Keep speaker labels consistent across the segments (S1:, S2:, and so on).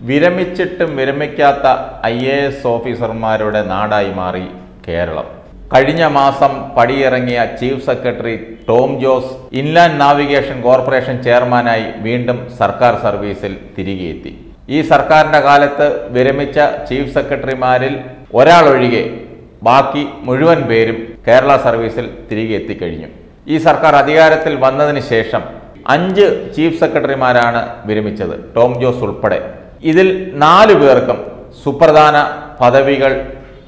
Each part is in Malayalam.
S1: വിരമിച്ചിട്ടും വിരമിക്കാത്ത ഐ എ എസ് ഓഫീസർമാരുടെ നാടായി മാറി കേരളം. കഴിഞ്ഞ മാസം പടിയിറങ്ങിയ chief secretary Tom Jose inland navigation corporation ചെയർമാനായി വീണ്ടും സർക്കാർ സർവീസിൽ തിരികെയെത്തി. ഈ സർക്കാരിന്റെ കാലത്ത് വിരമിച്ച ചീഫ് സെക്രട്ടറിമാരിൽ ഒരാളൊഴികെ ബാക്കി മുഴുവൻ പേരും കേരള സർവീസിൽ തിരികെ എത്തിക്കഴിഞ്ഞു ഈ സർക്കാർ അധികാരത്തിൽ വന്നതിന് ശേഷം അഞ്ച് ചീഫ് സെക്രട്ടറിമാരാണ് വിരമിച്ചത്. ടോം ജോസ് ഉൾപ്പെടെ ഇതിൽ നാലു പേർക്കും സുപ്രധാന പദവികൾ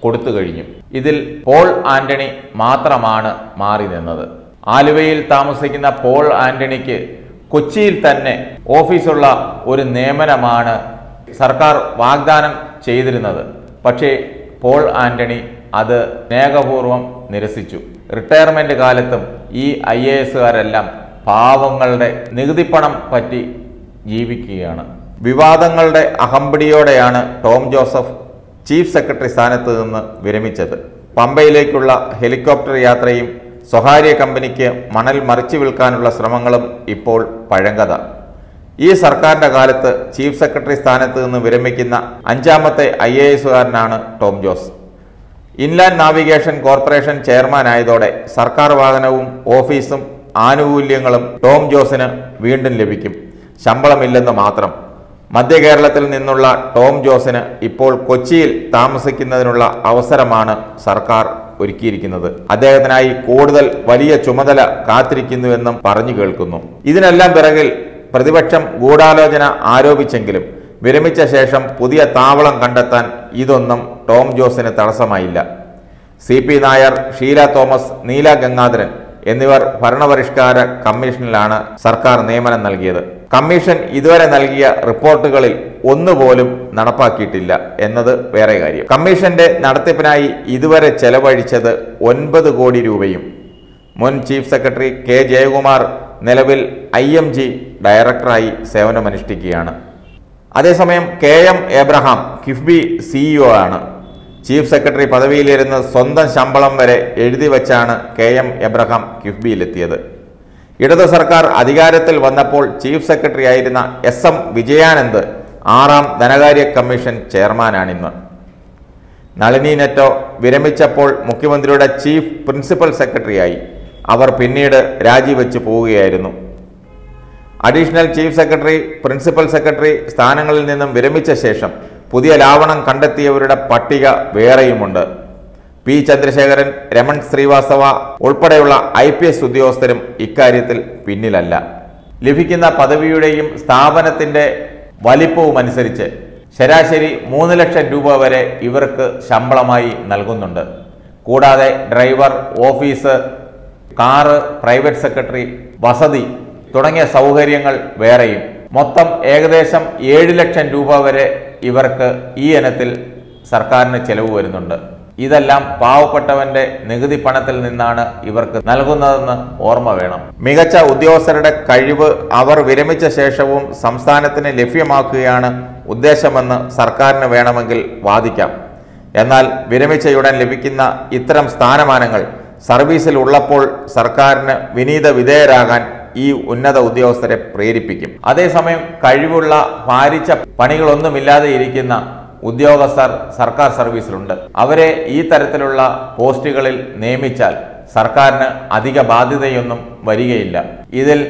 S1: കൊടുത്തു കഴിഞ്ഞു. ഇതിൽ പോൾ ആന്റണി മാത്രമാണ് മാറി നിന്നത്. ആലുവയിൽ താമസിക്കുന്ന പോൾ ആന്റണിക്ക് കൊച്ചിയിൽ തന്നെ ഓഫീസുള്ള ഒരു നിയമനമാണ് സർക്കാർ വാഗ്ദാനം ചെയ്തിരുന്നത്. പക്ഷേ പോൾ ആന്റണി അത് സ്നേഹപൂർവം നിരസിച്ചു. റിട്ടയർമെന്റ് കാലത്തും ഈ ഐ എ എസുകാരെല്ലാം പാവങ്ങളുടെ നികുതിപ്പണം പറ്റി ജീവിക്കുകയാണ്. വിവാദങ്ങളുടെ അഹമ്പടിയോടെയാണ് ടോം ജോസഫ് ചീഫ് സെക്രട്ടറി സ്ഥാനത്ത് നിന്ന് വിരമിച്ചത്. പമ്പയിലേക്കുള്ള ഹെലികോപ്റ്റർ യാത്രയും സ്വകാര്യ കമ്പനിക്ക് മണൽ മറിച്ചു വിൽക്കാനുള്ള ശ്രമങ്ങളും ഇപ്പോൾ പഴങ്കഥ. ഈ സർക്കാരിന്റെ കാലത്ത് ചീഫ് സെക്രട്ടറി സ്ഥാനത്ത് നിന്ന് വിരമിക്കുന്ന അഞ്ചാമത്തെ I A എസുകാരനാണ് Tom Jose. Inland navigation corporation ചെയർമാനായതോടെ സർക്കാർ വാഹനവും ഓഫീസും ആനുകൂല്യങ്ങളും ടോം ജോസിന് വീണ്ടും ലഭിക്കും. ശമ്പളമില്ലെന്ന് മാത്രം. മധ്യ കേരളത്തിൽ നിന്നുള്ള ടോം ജോസിന് ഇപ്പോൾ കൊച്ചിയിൽ താമസിക്കുന്നതിനുള്ള അവസരമാണ് സർക്കാർ ഒരുക്കിയിരിക്കുന്നത്. അദ്ദേഹത്തിനായി കൂടുതൽ വലിയ ചുമതല കാത്തിരിക്കുന്നുവെന്നും പറഞ്ഞു കേൾക്കുന്നു. ഇതിനെല്ലാം പിറകിൽ പ്രതിപക്ഷം ഗൂഢാലോചന ആരോപിച്ചെങ്കിലും വിരമിച്ച ശേഷം പുതിയ താവളം കണ്ടെത്താൻ ഇതൊന്നും ടോം ജോസിന് തടസ്സമായില്ല. സി പി നായർ ഷീല തോമസ് നീല ഗംഗാധരൻ എന്നിവർ ഭരണപരിഷ്കാര കമ്മീഷനിലാണ് സർക്കാർ നിയമനം നൽകിയത്. കമ്മീഷൻ ഇതുവരെ നൽകിയ റിപ്പോർട്ടുകളിൽ ഒന്നുപോലും നടപ്പാക്കിയിട്ടില്ല എന്നത് വേറെ കാര്യം. കമ്മീഷന്റെ നടത്തിപ്പിനായി ഇതുവരെ ചെലവഴിച്ചത് ഒൻപത് കോടി രൂപയും. മുൻ ചീഫ് സെക്രട്ടറി കെ ജയകുമാർ നിലവിൽ ഐ എം ജി ഡയറക്ടറായി സേവനമനുഷ്ഠിക്കുകയാണ്. അതേസമയം K M Abraham KIIFB CEO ആണ്. ചീഫ് സെക്രട്ടറി പദവിയിലിരുന്ന് സ്വന്തം ശമ്പളം വരെ എഴുതി വച്ചാണ് കെ എം എബ്രഹാം കിഫ്ബിയിലെത്തിയത്. ഇടതു സർക്കാർ അധികാരത്തിൽ വന്നപ്പോൾ ചീഫ് സെക്രട്ടറി ആയിരുന്ന എസ് എം വിജയാനന്ദ് ആറാം ധനകാര്യ കമ്മീഷൻ ചെയർമാനാണിന്ന്. നളിനി നെറ്റോ വിരമിച്ചപ്പോൾ മുഖ്യമന്ത്രിയുടെ ചീഫ് പ്രിൻസിപ്പൽ സെക്രട്ടറിയായി. അവർ പിന്നീട് രാജിവെച്ച് പോവുകയായിരുന്നു. Additional chief secretary principal secretary സ്ഥാനങ്ങളിൽ നിന്നും വിരമിച്ച ശേഷം പുതിയ ലാവണം കണ്ടെത്തിയവരുടെ പട്ടിക വേറെയുമുണ്ട്. പി ചന്ദ്രശേഖരൻ രമൺ ശ്രീവാസ്തവ ഉൾപ്പെടെയുള്ള ഐ പി എസ് ഉദ്യോഗസ്ഥരും ഇക്കാര്യത്തിൽ പിന്നിലല്ല. ലഭിക്കുന്ന പദവിയുടെയും സ്ഥാപനത്തിന്റെ വലിപ്പവും അനുസരിച്ച് ശരാശരി മൂന്ന് ലക്ഷം രൂപ വരെ ഇവർക്ക് ശമ്പളമായി നൽകുന്നുണ്ട്. കൂടാതെ driver office car private secretary വസതി തുടങ്ങിയ സൗകര്യങ്ങൾ വേറെയും. മൊത്തം ഏകദേശം ഏഴ് ലക്ഷം രൂപ വരെ ഇവർക്ക് ഈ ഇനത്തിൽ സർക്കാരിന് ചെലവ് വരുന്നുണ്ട്. ഇതെല്ലാം പാവപ്പെട്ടവന്റെ നികുതി പണത്തിൽ നിന്നാണ് ഇവർക്ക് നൽകുന്നതെന്ന് ഓർമ്മ വേണം. മികച്ച ഉദ്യോഗസ്ഥരുടെ കഴിവ് അവർ വിരമിച്ച ശേഷവും സംസ്ഥാനത്തിന് ലഭ്യമാക്കുകയാണ് ഉദ്ദേശമെന്ന് സർക്കാരിന് വേണമെങ്കിൽ വാദിക്കാം. എന്നാൽ വിരമിച്ചയുടൻ ലഭിക്കുന്ന ഇത്തരം സ്ഥാനമാനങ്ങൾ സർവീസിൽ ഉള്ളപ്പോൾ സർക്കാരിന് വിനീത വിധേയരാകാൻ ഈ ഉന്നത ഉദ്യോഗസ്ഥരെ പ്രേരിപ്പിക്കും. അതേസമയം കഴിവുള്ള ഭാരിച്ച പണികളൊന്നുമില്ലാതെ ഇരിക്കുന്ന ഉദ്യോഗസ്ഥർ സർക്കാർ സർവീസിലുണ്ട്. അവരെ ഈ തരത്തിലുള്ള പോസ്റ്റുകളിൽ നിയമിച്ചാൽ സർക്കാരിന് അധിക ബാധ്യതയൊന്നും വരികയില്ല. ഇതിൽ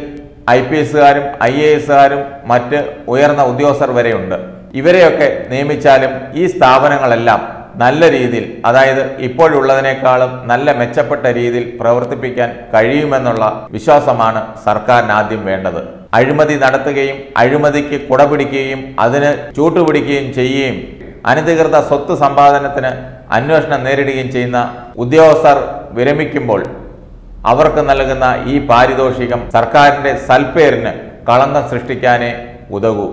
S1: ഐ പി എസുകാരും ഐ എ എസുകാരും മറ്റ് ഉയർന്ന ഉദ്യോഗസ്ഥർ വരെയുണ്ട്. ഇവരെയൊക്കെ നിയമിച്ചാലും ഈ സ്ഥാപനങ്ങളെല്ലാം നല്ല രീതിയിൽ അതായത് ഇപ്പോഴുള്ളതിനേക്കാളും നല്ല മെച്ചപ്പെട്ട രീതിയിൽ പ്രവർത്തിപ്പിക്കാൻ കഴിയുമെന്നുള്ള വിശ്വാസമാണ് സർക്കാരിന് ആദ്യം വേണ്ടത്. അഴിമതി നടത്തുകയും അഴിമതിക്ക് കുടപിടിക്കുകയും അതിന് ചൂട്ടുപിടിക്കുകയും ചെയ്യുകയും അനധികൃത സ്വത്ത് സമ്പാദനത്തിന് അന്വേഷണം നേരിടുകയും ചെയ്യുന്ന ഉദ്യോഗസ്ഥർ വിരമിക്കുമ്പോൾ അവർക്ക് നൽകുന്ന ഈ പാരിതോഷികം സർക്കാരിന്റെ സൽപ്പേരിന് കളങ്കം സൃഷ്ടിക്കാനേ ഉതകൂ.